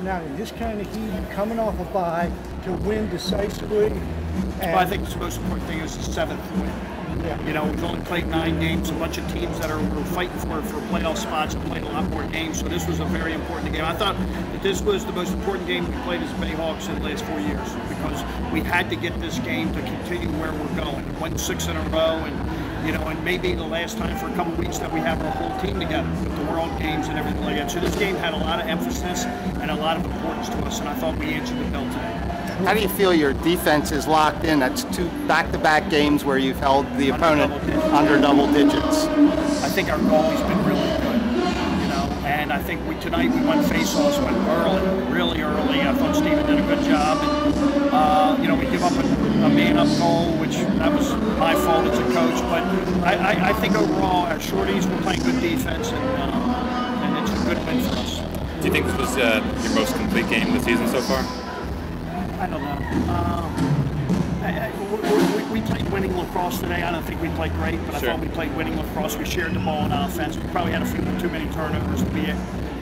come down in this kind of heat, coming off a bye, to win decisively. Well, I think the most important thing is the seventh win. Yeah. You know, we've only played nine games. A bunch of teams that are were fighting for for playoff spots have played a lot more games. So this was a very important game. I thought that this was the most important game we played as Bayhawks in the last four years because we had to get this game to continue where we're going. Win six in a row, and you know, and maybe the last time for a couple weeks that we have our whole team together with the World Games and everything like that. So this game had a lot of emphasis and a lot of importance to us, and I thought we answered the bell today. How do you feel your defense is locked in? That's two back-to-back games where you've held the Under opponent double under double digits. I think our goalie's been really good, you know, and I think we tonight we won faceoffs went early, really early. I thought Steven did a good job, and uh, you know we give up a, a man-up goal, which that was my fault as a coach. But I, I, I think overall our shorties were playing good defense, and, uh, and it's a good win for us. Do you think this was uh, your most complete game of the season so far? I don't know. Um, I, I, we, we, we played winning lacrosse today. I don't think we played great, but I thought we played winning lacrosse. We shared the ball on offense. We probably had a few too many turnovers to be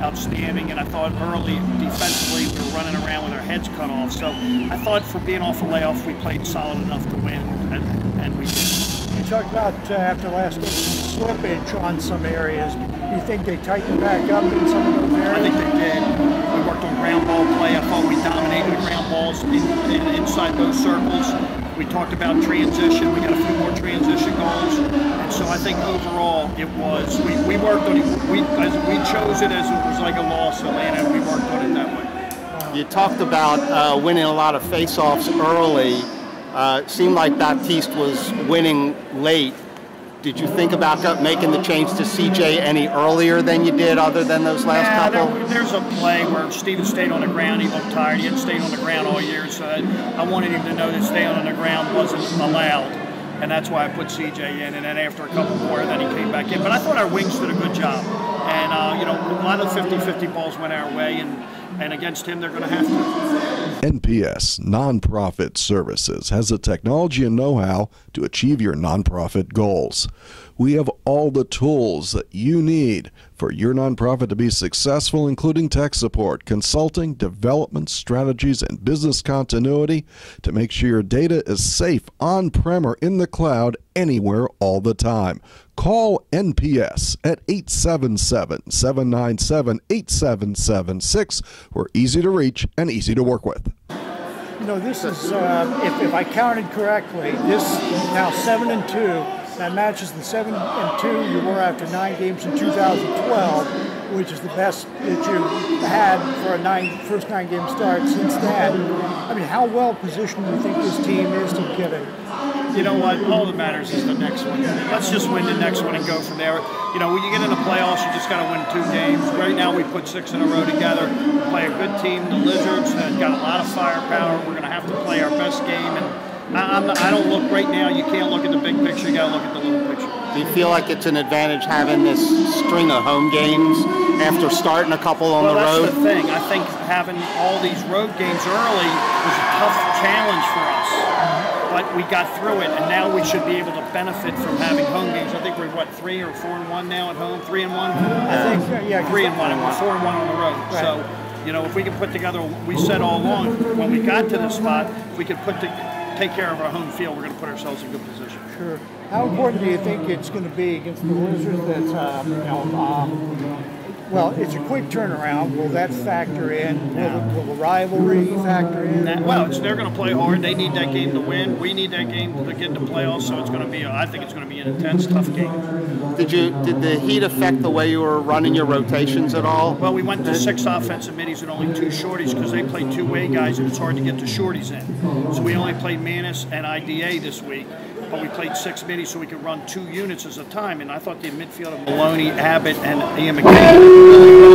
outstanding, and I thought early defensively we were running around with our heads cut off. So I thought for being off a layoff, we played solid enough to win, and, and we did. You talked about uh, after last game slippage on some areas. You think they tightened back up in some of those areas? I think they did. We worked on ground ball play. I thought we dominated the ground balls in, in, inside those circles. We talked about transition. We got a few more transition goals. And so I think overall it was, we, we worked on it. We, as, we chose it as it was like a loss, Atlanta, and we worked on it that way. You talked about uh, winning a lot of faceoffs early. Uh, it seemed like Baptiste was winning late. Did you think about making the change to CJ any earlier than you did, other than those last Yeah, couple? there, there's a play where Steven stayed on the ground. He looked tired. He hadn't stayed on the ground all year, so I, I wanted him to know that staying on the ground wasn't allowed. And that's why I put CJ in. And then after a couple more, then he came back in. But I thought our wings did a good job. And, uh, you know, a lot of 50 50 balls went our way. And, and against him, they're going to have to. NPS Nonprofit Services has the technology and know how to achieve your nonprofit goals. We have all the tools that you need for your nonprofit to be successful, including tech support, consulting, development strategies, and business continuity to make sure your data is safe on prem or in the cloud anywhere all the time. Call NPS at 877 797 8776. We're easy to reach and easy to work with. You know, this is, uh, if, if I counted correctly, this now seven and two. That matches the seven and two you were after nine games in 2012, which is the best that you had for a nine first nine game start since then. I mean, how well positioned do you think this team is to get it? you know what? All that matters is the next one. Let's just win the next one and go from there. You know, when you get in the playoffs, you just got to win two games. Right now, we put six in a row together. Play a good team. The Lizards have got a lot of firepower. We're going to have to play our best game. And I, I'm not, I don't look right now. You can't look at the big picture. You got to look at the little picture. Do you feel like it's an advantage having this string of home games after starting a couple on Well, the that's road? the thing. I think having all these road games early was a tough challenge for us. But we got through it, and now we should be able to benefit from having home games. I think we're what three or four and one now at home, three and one. I think, yeah, three and one, and we're four and one on the road. So, you know, if we can put together, we said all along when we got to this spot, if we could put to, take care of our home field, we're going to put ourselves in good position. Sure. How important do you think it's going to be against the Lizards That um, you know, um, well, it's a quick turnaround. Will that factor in? Will, the, will the rivalry factor in? That- well, it's, they're going to play hard. They need that game to win. We need that game to get to playoffs. So it's going to be, a, I think it's going to be an intense, tough game. Did you did the heat affect the way you were running your rotations at all? Well, we went to six offensive middies and only two shorties because they play two-way guys and it's hard to get the shorties in. So we only played Manis and IDA this week, but we played six middies so we could run two units at a time. And I thought the midfield of Maloney, Abbott, and Ian McKay really